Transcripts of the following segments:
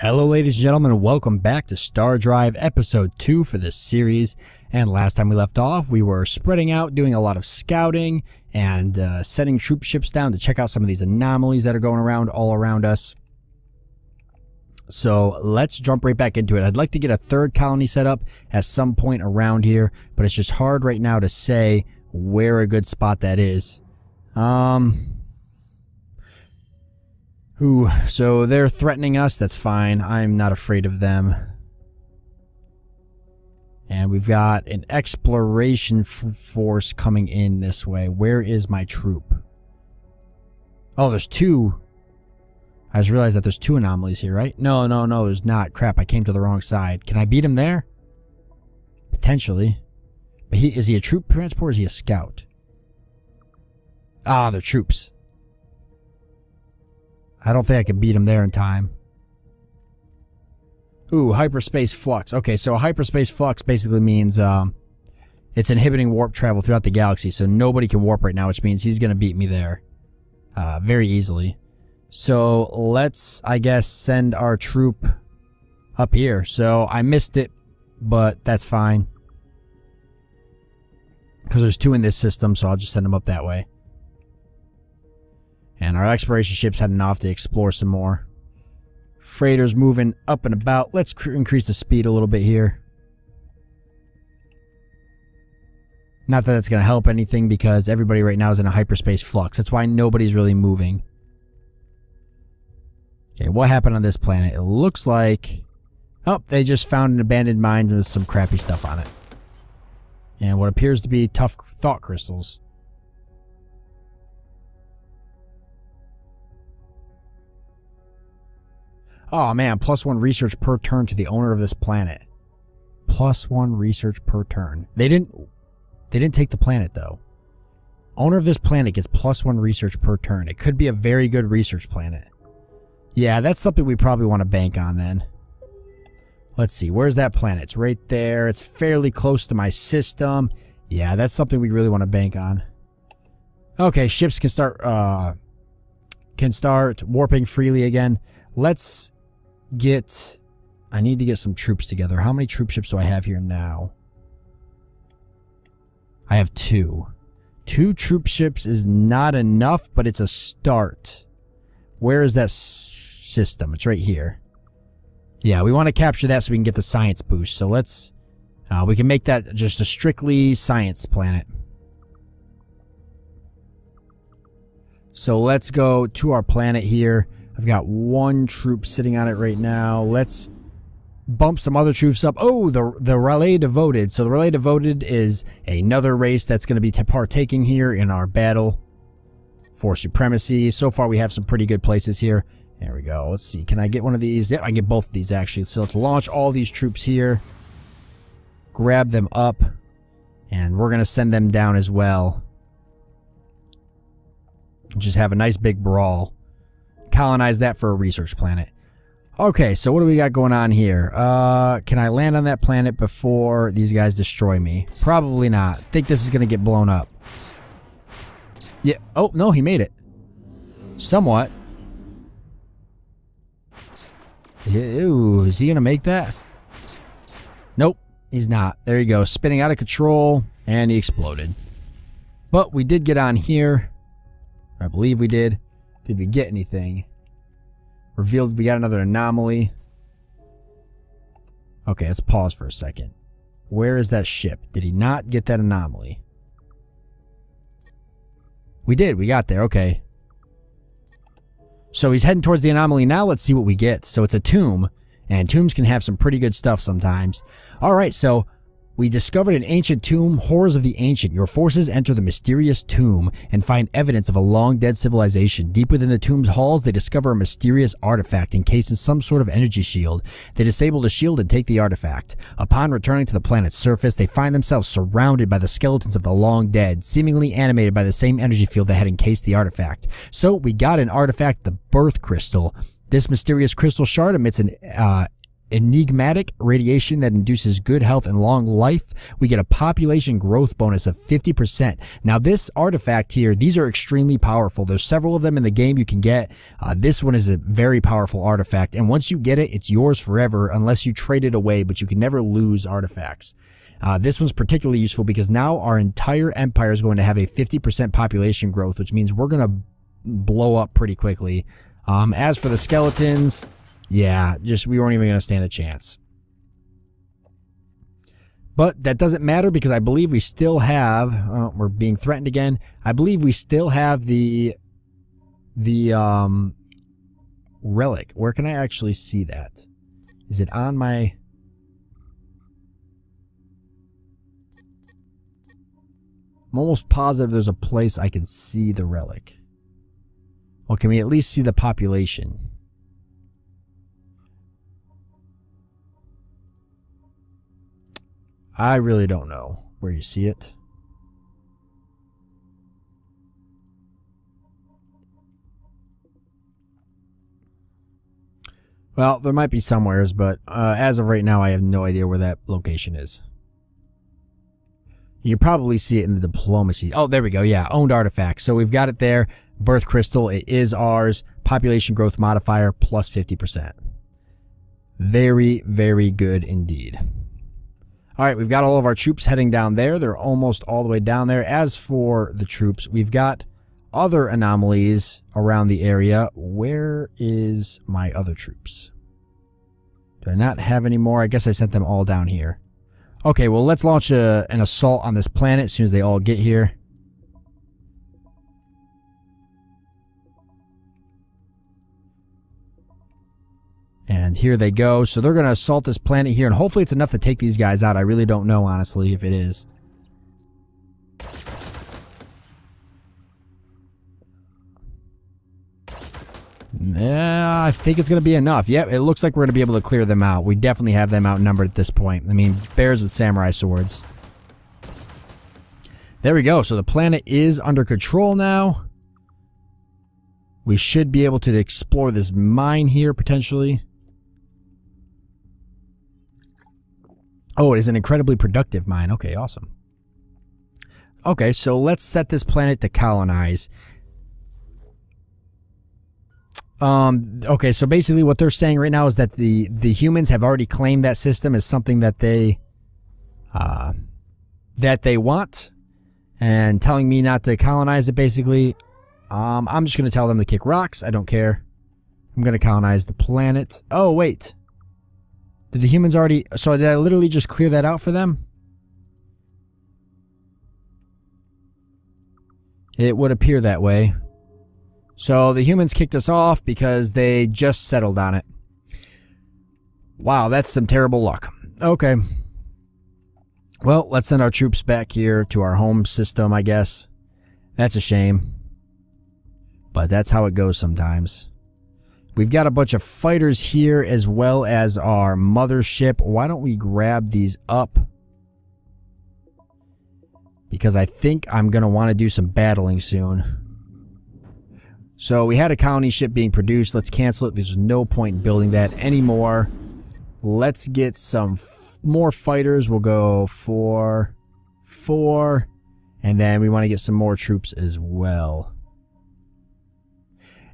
Hello ladies and gentlemen welcome back to Stardrive episode 2 for this series and last time we left off we were spreading out doing a lot of scouting and uh, setting troop ships down to check out some of these anomalies that are going around all around us. So let's jump right back into it. I'd like to get a third colony set up at some point around here but it's just hard right now to say where a good spot that is. Um, Ooh, so they're threatening us. That's fine. I'm not afraid of them. And we've got an exploration force coming in this way. Where is my troop? Oh, there's two. I just realized that there's two anomalies here, right? No, no, no, there's not. Crap, I came to the wrong side. Can I beat him there? Potentially. But he is he a troop transport or is he a scout? Ah, they're troops. I don't think I can beat him there in time. Ooh, hyperspace flux. Okay, so a hyperspace flux basically means um, it's inhibiting warp travel throughout the galaxy, so nobody can warp right now, which means he's going to beat me there uh, very easily. So let's, I guess, send our troop up here. So I missed it, but that's fine. Because there's two in this system, so I'll just send them up that way. And our exploration ship's heading off to explore some more. Freighter's moving up and about. Let's increase the speed a little bit here. Not that that's going to help anything because everybody right now is in a hyperspace flux. That's why nobody's really moving. Okay, what happened on this planet? It looks like... Oh, they just found an abandoned mine with some crappy stuff on it. And what appears to be tough thought crystals. Oh man, plus one research per turn to the owner of this planet. Plus one research per turn. They didn't they didn't take the planet though. Owner of this planet gets plus one research per turn. It could be a very good research planet. Yeah, that's something we probably want to bank on then. Let's see, where's that planet? It's right there. It's fairly close to my system. Yeah, that's something we really want to bank on. Okay, ships can start uh can start warping freely again. Let's get... I need to get some troops together. How many troop ships do I have here now? I have two. Two troop ships is not enough, but it's a start. Where is that system? It's right here. Yeah, we want to capture that so we can get the science boost. So let's... Uh, we can make that just a strictly science planet. So let's go to our planet here. I've got one troop sitting on it right now. Let's bump some other troops up. Oh, the the R'lyeh Devoted. So the R'lyeh Devoted is another race that's going to be partaking here in our battle for supremacy. So far, we have some pretty good places here. There we go. Let's see. Can I get one of these? Yeah, I can get both of these actually. So let's launch all these troops here. Grab them up. And we're going to send them down as well. Just have a nice big brawl colonize that for a research planet. Okay, so what do we got going on here? Uh, can I land on that planet before these guys destroy me? Probably not. think this is going to get blown up. Yeah. Oh, no, he made it. Somewhat. Ew, is he going to make that? Nope, he's not. There you go. Spinning out of control, and he exploded. But we did get on here. I believe we did. Did we get anything? Revealed we got another anomaly. Okay, let's pause for a second. Where is that ship? Did he not get that anomaly? We did. We got there. Okay. So he's heading towards the anomaly now. Let's see what we get. So it's a tomb. And tombs can have some pretty good stuff sometimes. Alright, so we discovered an ancient tomb, Horrors of the Ancient. Your forces enter the mysterious tomb and find evidence of a long-dead civilization. Deep within the tomb's halls, they discover a mysterious artifact encased in some sort of energy shield. They disable the shield and take the artifact. Upon returning to the planet's surface, they find themselves surrounded by the skeletons of the long dead, seemingly animated by the same energy field that had encased the artifact. So we got an artifact, the Birth Crystal. This mysterious crystal shard emits an uh, enigmatic radiation that induces good health and long life. We get a population growth bonus of 50%. Now, this artifact here, these are extremely powerful. There's several of them in the game you can get. Uh, this one is a very powerful artifact, and once you get it, it's yours forever unless you trade it away, but you can never lose artifacts. Uh, this one's particularly useful because now our entire empire is going to have a 50% population growth, which means we're going to blow up pretty quickly. Um, as for the skeletons, yeah, just we weren't even going to stand a chance. But that doesn't matter because I believe we still have, uh, we're being threatened again. I believe we still have the, the, um, relic. Where can I actually see that? Is it on my, I'm almost positive there's a place I can see the relic. Well, can we at least see the population? I really don't know where you see it. Well, there might be somewheres, but uh, as of right now, I have no idea where that location is. You probably see it in the diplomacy. Oh, there we go. Yeah, owned artifacts. So we've got it there. Birth crystal, it is ours. Population growth modifier plus 50%. Very, very good indeed. All right, we've got all of our troops heading down there. They're almost all the way down there. As for the troops, we've got other anomalies around the area. Where is my other troops? Do I not have any more? I guess I sent them all down here. Okay, well, let's launch a, an assault on this planet as soon as they all get here. And here they go. So they're going to assault this planet here, and hopefully it's enough to take these guys out. I really don't know, honestly, if it is. Yeah, I think it's going to be enough. Yep, it looks like we're going to be able to clear them out. We definitely have them outnumbered at this point. I mean, bears with samurai swords. There we go. So the planet is under control now. We should be able to explore this mine here, potentially. Oh, it is an incredibly productive mine. Okay, awesome. Okay, so let's set this planet to colonize. Um, okay, so basically what they're saying right now is that the, the humans have already claimed that system as something that they, uh, that they want and telling me not to colonize it basically. Um, I'm just going to tell them to kick rocks. I don't care. I'm going to colonize the planet. Oh, wait. Did the humans already... So did I literally just clear that out for them? It would appear that way. So the humans kicked us off because they just settled on it. Wow, that's some terrible luck. Okay. Well, let's send our troops back here to our home system, I guess. That's a shame. But that's how it goes sometimes. We've got a bunch of fighters here as well as our mothership. Why don't we grab these up? Because I think I'm going to want to do some battling soon. So we had a colony ship being produced. Let's cancel it. There's no point in building that anymore. Let's get some more fighters. We'll go four, four. And then we want to get some more troops as well.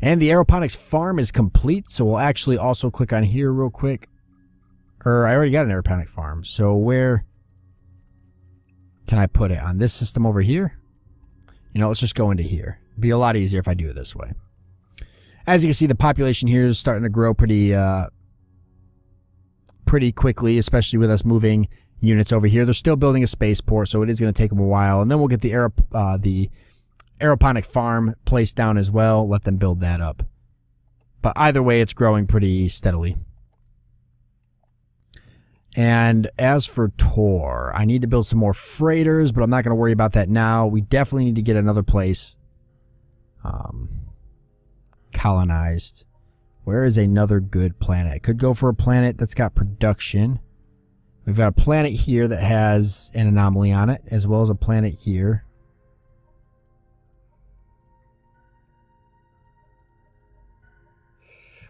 And the aeroponics farm is complete. So we'll actually also click on here real quick. Or I already got an aeroponic farm. So where can I put it? On this system over here? You know, let's just go into here be a lot easier if I do it this way. As you can see, the population here is starting to grow pretty, uh, pretty quickly, especially with us moving units over here. They're still building a spaceport, so it is going to take them a while. And then we'll get the, aer uh, the aeroponic farm placed down as well. Let them build that up. But either way, it's growing pretty steadily. And as for Tor, I need to build some more freighters, but I'm not going to worry about that now. We definitely need to get another place um, colonized. Where is another good planet? I could go for a planet that's got production. We've got a planet here that has an anomaly on it, as well as a planet here.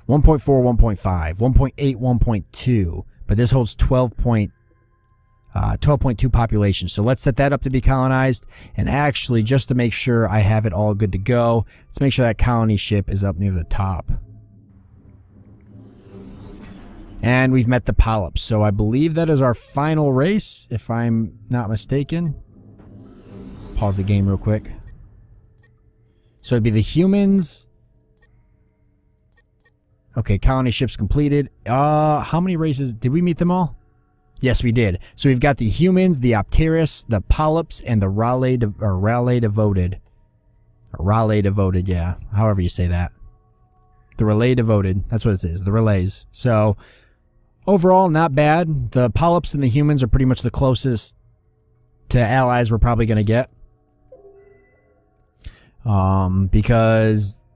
1.4, 1.5, 1.8, 1.2, but this holds 12 point, uh, 12.2 population. So let's set that up to be colonized. And actually, just to make sure I have it all good to go, let's make sure that colony ship is up near the top. And we've met the polyps. So I believe that is our final race, if I'm not mistaken. Pause the game real quick. So it'd be the humans. Okay, colony ships completed. Uh, how many races? Did we meet them all? Yes, we did. So we've got the humans, the Opteris, the polyps, and the Raleigh, de or Raleigh devoted. Raleigh devoted, yeah. However you say that. The relay devoted. That's what it is. The relays. So overall, not bad. The polyps and the humans are pretty much the closest to allies we're probably going to get um, because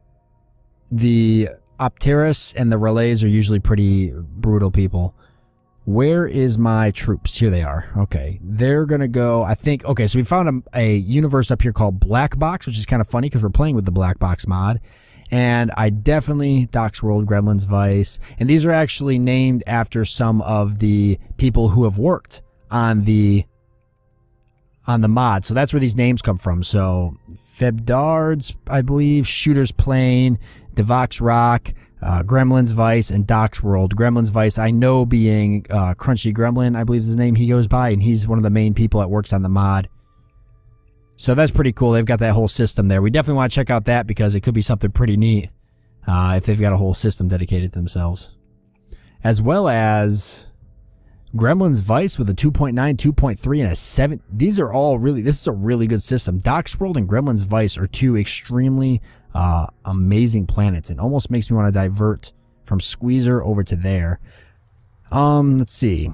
the Opteris and the relays are usually pretty brutal people. Where is my troops? Here they are. Okay. They're going to go, I think, okay, so we found a, a universe up here called Blackbox, which is kind of funny because we're playing with the Blackbox mod. And I definitely, Doc's World, Gremlins Vice, and these are actually named after some of the people who have worked on the on the mod. So that's where these names come from. So Febdards, I believe, Shooter's Plane, Devox Rock, uh, Gremlins Vice, and Doc's World. Gremlins Vice, I know being uh, Crunchy Gremlin, I believe is his name he goes by, and he's one of the main people that works on the mod. So that's pretty cool. They've got that whole system there. We definitely want to check out that because it could be something pretty neat uh, if they've got a whole system dedicated to themselves. As well as Gremlins Vice with a 2.9, 2.3, and a 7. These are all really, this is a really good system. Doc's World and Gremlins Vice are two extremely uh, amazing planets. It almost makes me want to divert from Squeezer over to there. Um, let's see.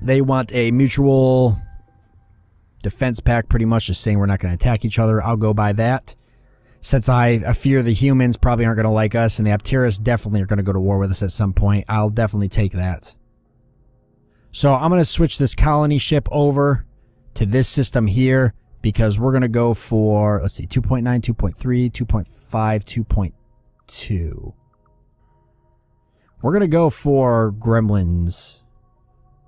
They want a mutual defense pact, pretty much just saying we're not going to attack each other. I'll go by that since I, I fear the humans probably aren't going to like us and the Opteris definitely are going to go to war with us at some point, I'll definitely take that. So I'm going to switch this colony ship over to this system here because we're going to go for, let's see, 2.9, 2.3, 2.5, 2.2. We're going to go for Gremlins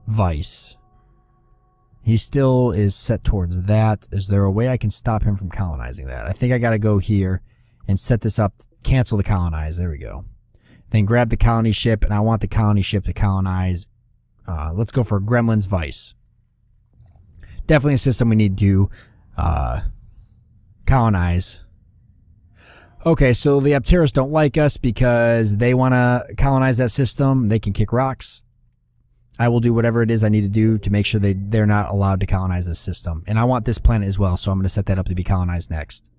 Vice. He still is set towards that. Is there a way I can stop him from colonizing that? I think I got to go here and set this up. Cancel the colonize. There we go. Then grab the colony ship, and I want the colony ship to colonize. Uh, let's go for Gremlin's Vice. Definitely a system we need to uh, colonize. Okay, so the Opteris don't like us because they want to colonize that system. They can kick rocks. I will do whatever it is I need to do to make sure they, they're not allowed to colonize this system. And I want this planet as well, so I'm going to set that up to be colonized next.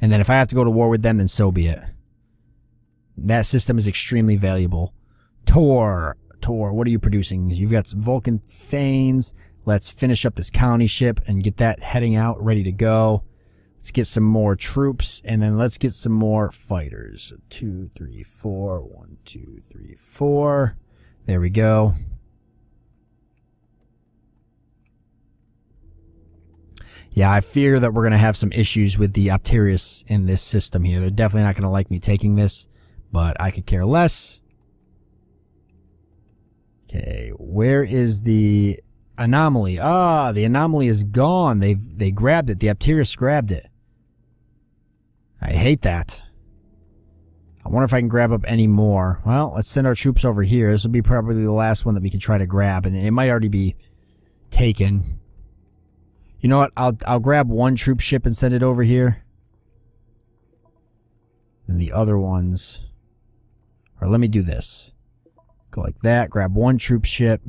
And then if I have to go to war with them, then so be it. That system is extremely valuable. Tor, Tor, what are you producing? You've got some Vulcan Thanes. Let's finish up this colony ship and get that heading out, ready to go. Let's get some more troops, and then let's get some more fighters. Two, three, four. One, two, three, four. There we go. Yeah, I fear that we're going to have some issues with the Opteris in this system here. They're definitely not going to like me taking this, but I could care less. Okay, where is the anomaly? Ah, the anomaly is gone. They've they grabbed it. The Opteris grabbed it. I hate that. I wonder if I can grab up any more. Well, let's send our troops over here. This will be probably the last one that we can try to grab, and it might already be taken. You know what? I'll I'll grab one troop ship and send it over here. And the other ones. Or let me do this. Go like that, grab one troop ship.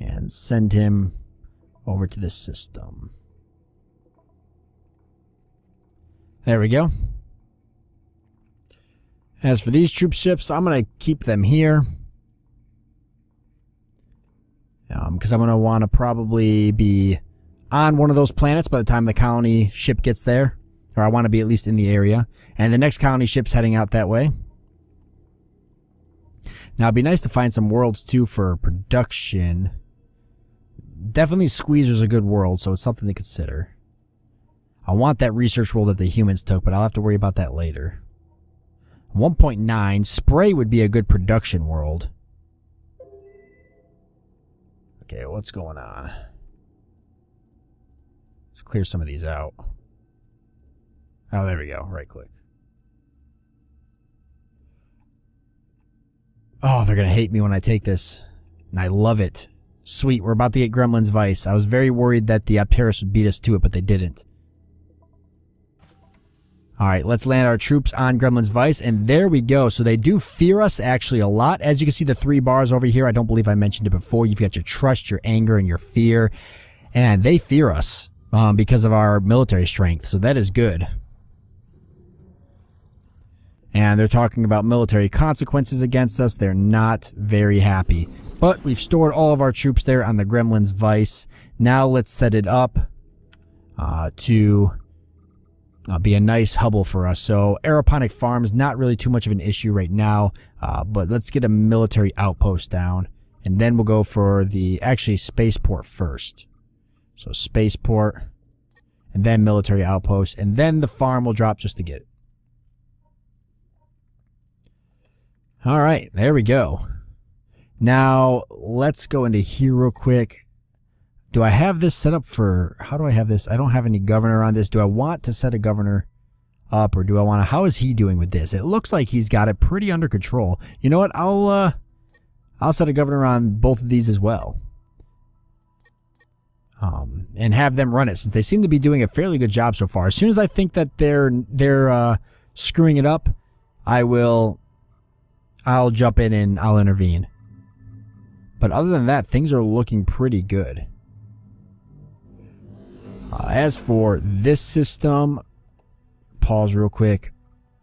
And send him over to this system. There we go. As for these troop ships, I'm going to keep them here. Because um, I'm going to want to probably be on one of those planets by the time the colony ship gets there. Or I want to be at least in the area. And the next colony ship's heading out that way. Now, it'd be nice to find some worlds, too, for production. Definitely Squeezer's a good world, so it's something to consider. I want that research role that the humans took, but I'll have to worry about that later. 1.9, spray would be a good production world. Okay, what's going on? Let's clear some of these out. Oh, there we go. Right click. Oh, they're going to hate me when I take this. And I love it. Sweet, we're about to get Gremlin's Vice. I was very worried that the Opteris would beat us to it, but they didn't. Alright, let's land our troops on Gremlin's Vice, and there we go. So they do fear us actually a lot. As you can see the three bars over here, I don't believe I mentioned it before. You've got your trust, your anger, and your fear. And they fear us um, because of our military strength, so that is good. And they're talking about military consequences against us. They're not very happy. But we've stored all of our troops there on the Gremlin's Vice. Now let's set it up uh, to uh, be a nice hubble for us. So aeroponic farm is not really too much of an issue right now, uh, but let's get a military outpost down. And then we'll go for the, actually, spaceport first. So spaceport, and then military outpost, and then the farm will drop just to get it. All right, there we go. Now, let's go into here real quick. Do I have this set up for, how do I have this? I don't have any governor on this. Do I want to set a governor up or do I want to, how is he doing with this? It looks like he's got it pretty under control. You know what? I'll, uh, I'll set a governor on both of these as well. Um, and have them run it since they seem to be doing a fairly good job so far. As soon as I think that they're, they're, uh, screwing it up, I will I'll jump in and I'll intervene. But other than that, things are looking pretty good. Uh, as for this system, pause real quick.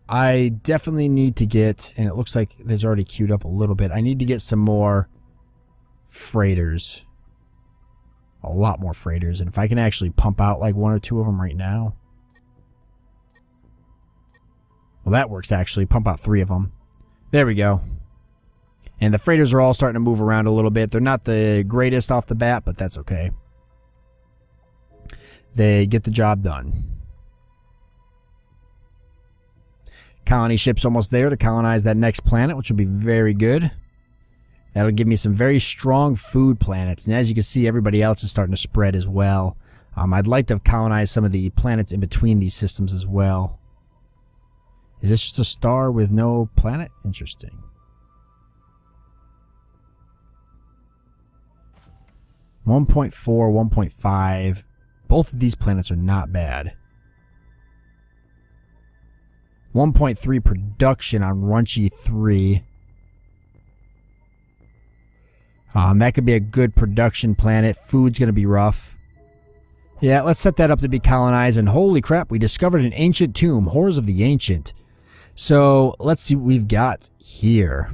I definitely need to get, and it looks like there's already queued up a little bit. I need to get some more freighters. A lot more freighters. And if I can actually pump out like one or two of them right now. Well, that works actually. Pump out three of them. There we go. And the freighters are all starting to move around a little bit. They're not the greatest off the bat, but that's okay. They get the job done. Colony ship's almost there to colonize that next planet, which will be very good. That'll give me some very strong food planets. And as you can see, everybody else is starting to spread as well. Um, I'd like to colonize some of the planets in between these systems as well. Is this just a star with no planet? Interesting. 1.4, 1.5. Both of these planets are not bad. 1.3 production on Runchi 3. Um, that could be a good production planet. Food's going to be rough. Yeah, let's set that up to be colonized. And holy crap, we discovered an ancient tomb. Horrors of the Ancient. So let's see what we've got here.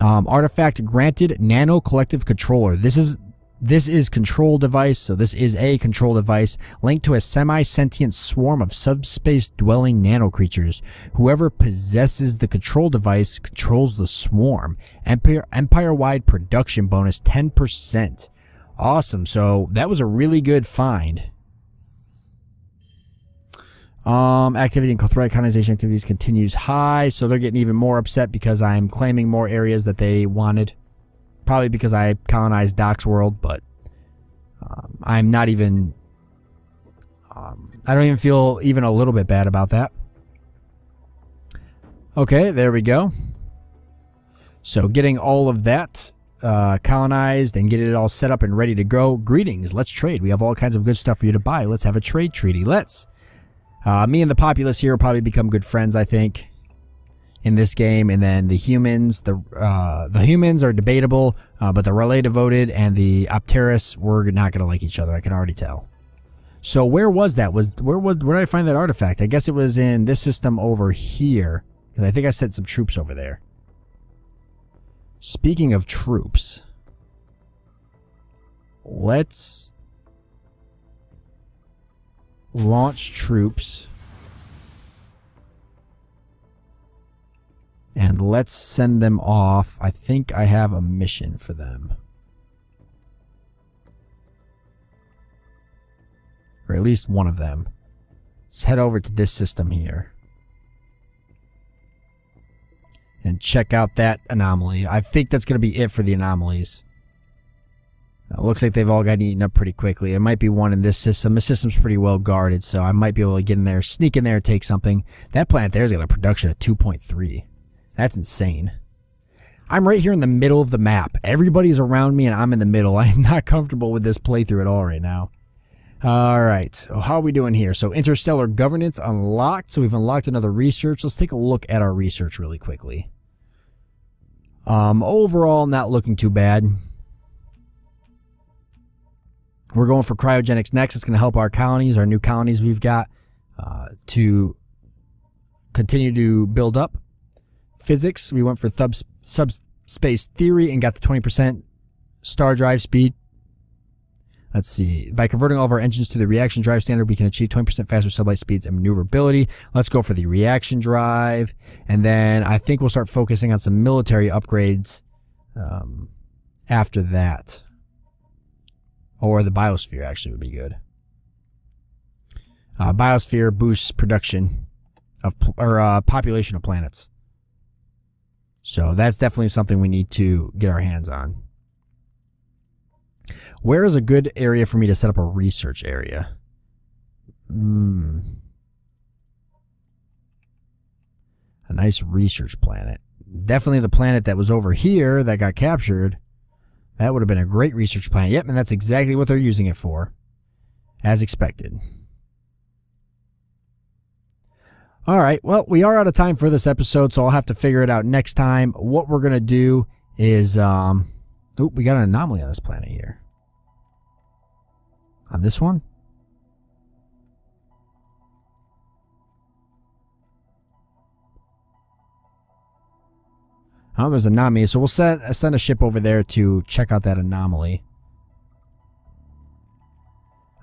Um, artifact granted nano collective controller. This is this is control device, so this is a control device linked to a semi-sentient swarm of subspace dwelling nano creatures. Whoever possesses the control device controls the swarm. Empire empire-wide production bonus 10%. Awesome. So that was a really good find. Um, activity and threat colonization activities continues high, so they're getting even more upset because I'm claiming more areas that they wanted. Probably because I colonized Doc's world, but um, I'm not even. Um, I don't even feel even a little bit bad about that. Okay, there we go. So getting all of that uh, colonized and getting it all set up and ready to go. Greetings, let's trade. We have all kinds of good stuff for you to buy. Let's have a trade treaty. Let's. Uh, me and the populace here will probably become good friends, I think, in this game. And then the humans, the uh, the humans are debatable, uh, but the Relay devoted and the Opteris we're not going to like each other. I can already tell. So where was that? Was where was where did I find that artifact? I guess it was in this system over here because I think I sent some troops over there. Speaking of troops, let's launch troops. And let's send them off. I think I have a mission for them. Or at least one of them. Let's head over to this system here. And check out that anomaly. I think that's going to be it for the anomalies. It looks like they've all gotten eaten up pretty quickly. It might be one in this system. The system's pretty well guarded, so I might be able to get in there, sneak in there, take something. That plant there's got a production of 2.3. That's insane. I'm right here in the middle of the map. Everybody's around me, and I'm in the middle. I'm not comfortable with this playthrough at all right now. All right, how are we doing here? So interstellar governance unlocked. So we've unlocked another research. Let's take a look at our research really quickly. Um, overall, not looking too bad. We're going for cryogenics next. It's going to help our colonies, our new colonies we've got, uh, to continue to build up. Physics, we went for subspace theory and got the 20% star drive speed. Let's see. By converting all of our engines to the reaction drive standard, we can achieve 20% faster sublight speeds and maneuverability. Let's go for the reaction drive. And then I think we'll start focusing on some military upgrades um, after that. Or the biosphere actually would be good. Uh, biosphere boosts production of or uh, population of planets. So that's definitely something we need to get our hands on. Where is a good area for me to set up a research area? Hmm. A nice research planet. Definitely the planet that was over here that got captured. That would have been a great research planet. Yep, and that's exactly what they're using it for. As expected. All right, well, we are out of time for this episode, so I'll have to figure it out next time. What we're going to do is, um, oh, we got an anomaly on this planet here. On this one? Oh, there's an anomaly. So we'll send, send a ship over there to check out that anomaly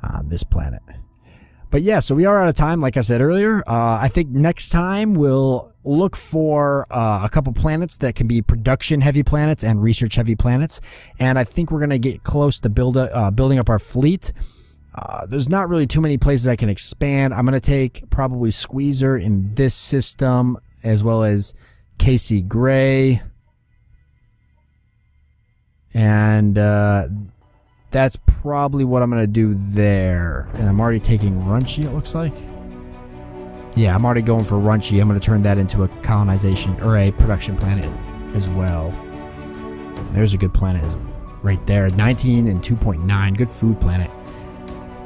on this planet. But yeah, so we are out of time, like I said earlier. Uh, I think next time we'll look for uh, a couple planets that can be production heavy planets and research heavy planets. And I think we're going to get close to build a, uh, building up our fleet. Uh, there's not really too many places I can expand. I'm going to take probably Squeezer in this system as well as Casey Gray. And uh, that's probably what I'm going to do there. And I'm already taking Runchi, it looks like. Yeah, I'm already going for Runchi. I'm going to turn that into a colonization or a production planet as well. There's a good planet right there. 19 and 2.9. Good food planet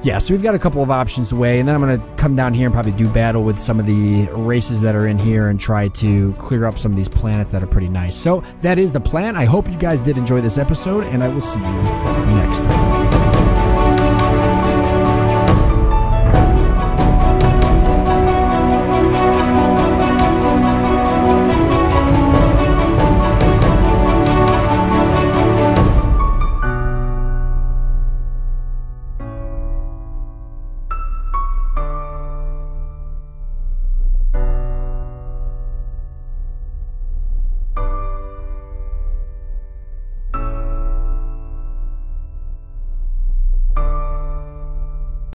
yeah, so we've got a couple of options away, and then I'm going to come down here and probably do battle with some of the races that are in here and try to clear up some of these planets that are pretty nice. So that is the plan. I hope you guys did enjoy this episode, and I will see you next time.